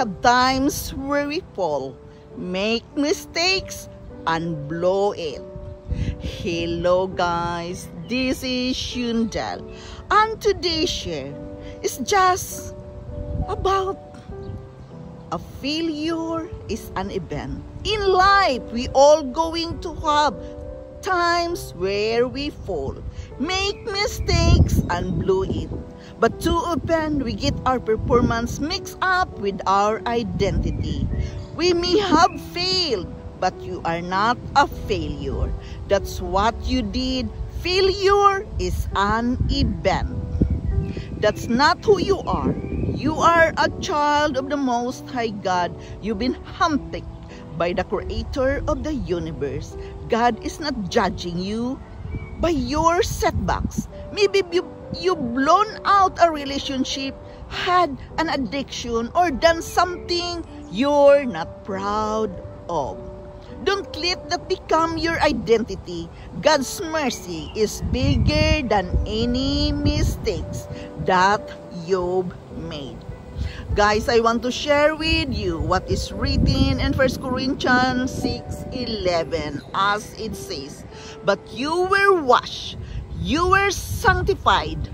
have times where we fall, make mistakes, and blow it. Hello guys, this is Shundal, and today's share is just about a failure is an event. In life, we all going to have times where we fall, make mistakes, and blow it. But too often, we get our performance mixed up with our identity. We may have failed, but you are not a failure. That's what you did. Failure is an event. That's not who you are. You are a child of the Most High God. You've been handpicked by the Creator of the universe. God is not judging you by your setbacks. Maybe you you blown out a relationship, had an addiction, or done something you're not proud of. Don't let that become your identity. God's mercy is bigger than any mistakes that you've made. Guys, I want to share with you what is written in 1 Corinthians 6.11 as it says, But you were washed you were sanctified.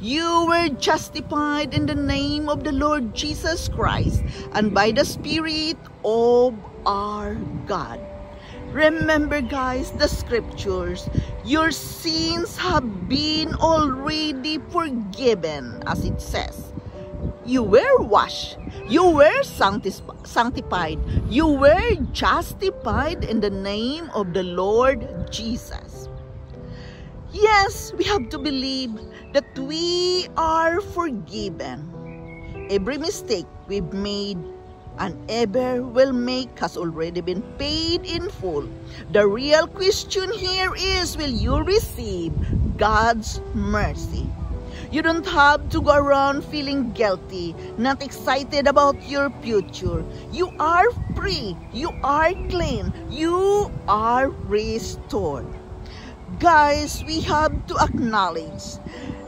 You were justified in the name of the Lord Jesus Christ and by the Spirit of our God. Remember guys, the scriptures, your sins have been already forgiven as it says. You were washed, you were sanctified, you were justified in the name of the Lord Jesus. Yes, we have to believe that we are forgiven. Every mistake we've made and ever will make has already been paid in full. The real question here is, will you receive God's mercy? You don't have to go around feeling guilty, not excited about your future. You are free. You are clean. You are restored. Guys, we have to acknowledge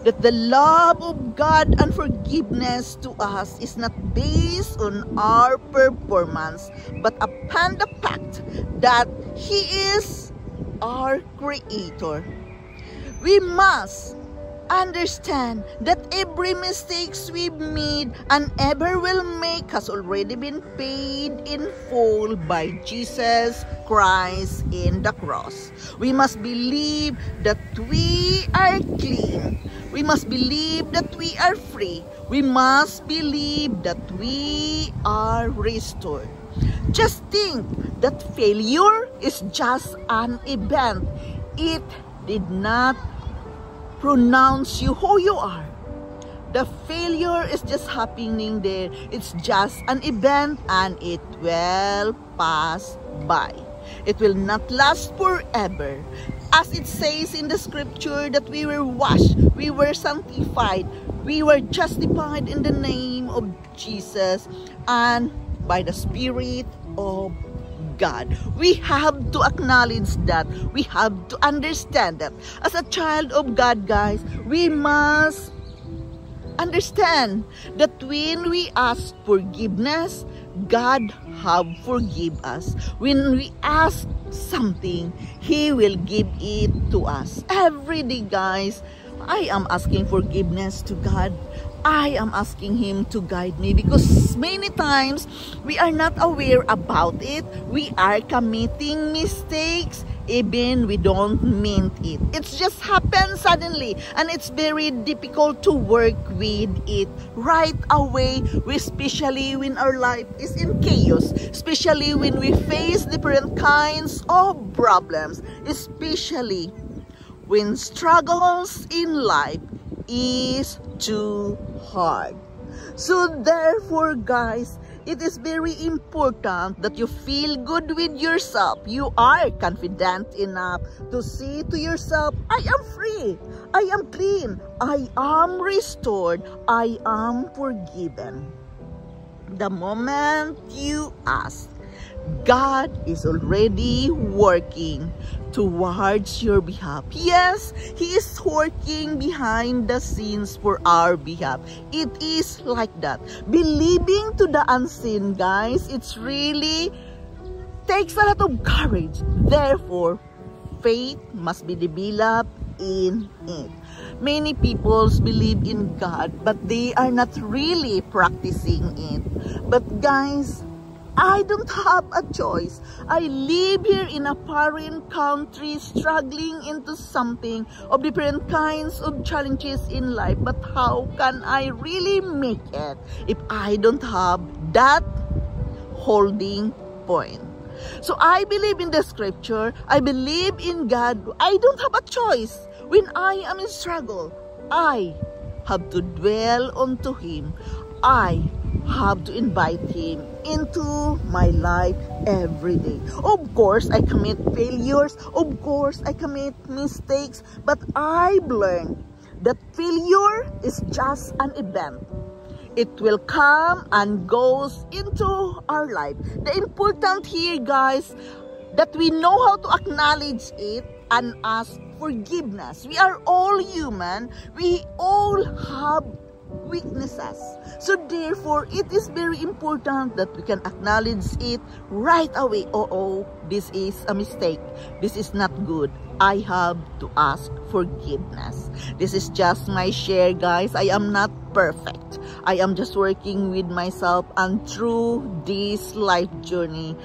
that the love of God and forgiveness to us is not based on our performance, but upon the fact that He is our Creator. We must understand that every mistakes we've made and ever will make has already been paid in full by Jesus Christ in the cross. We must believe that we are clean. We must believe that we are free. We must believe that we are restored. Just think that failure is just an event. It did not pronounce you who you are. The failure is just happening there. It's just an event and it will pass by. It will not last forever. As it says in the scripture that we were washed, we were sanctified, we were justified in the name of Jesus and by the Spirit of God. We have to acknowledge that. We have to understand that. As a child of God, guys, we must understand that when we ask forgiveness, God have forgive us. When we ask something, He will give it to us. Every day, guys, I am asking forgiveness to God. I am asking Him to guide me because many times we are not aware about it. We are committing mistakes even we don't mean it. It's just happened suddenly and it's very difficult to work with it right away, especially when our life is in chaos, especially when we face different kinds of problems, especially when struggles in life is too hard. So therefore, guys, it is very important that you feel good with yourself. You are confident enough to say to yourself, I am free. I am clean. I am restored. I am forgiven. The moment you ask God is already working towards your behalf. Yes, He is working behind the scenes for our behalf. It is like that. Believing to the unseen, guys, it's really takes a lot of courage. Therefore, faith must be developed in it. Many peoples believe in God, but they are not really practicing it. But guys, I don't have a choice. I live here in a foreign country struggling into something of different kinds of challenges in life. But how can I really make it if I don't have that holding point? So I believe in the scripture. I believe in God. I don't have a choice. When I am in struggle, I have to dwell unto Him. I have to invite Him into my life every day. Of course, I commit failures. Of course, I commit mistakes. But I've learned that failure is just an event. It will come and goes into our life. The important here, guys, that we know how to acknowledge it and ask forgiveness. We are all human. We all have weaknesses. So therefore, it is very important that we can acknowledge it right away. Oh, oh, this is a mistake. This is not good. I have to ask forgiveness. This is just my share, guys. I am not perfect. I am just working with myself and through this life journey,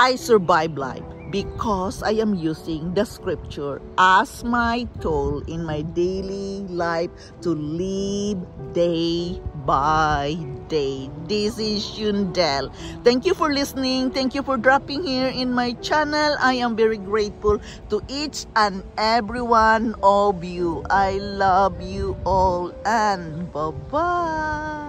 I survive life because I am using the scripture as my tool in my daily life to live day by day. This is Shundel. Thank you for listening. Thank you for dropping here in my channel. I am very grateful to each and every one of you. I love you all and bye-bye.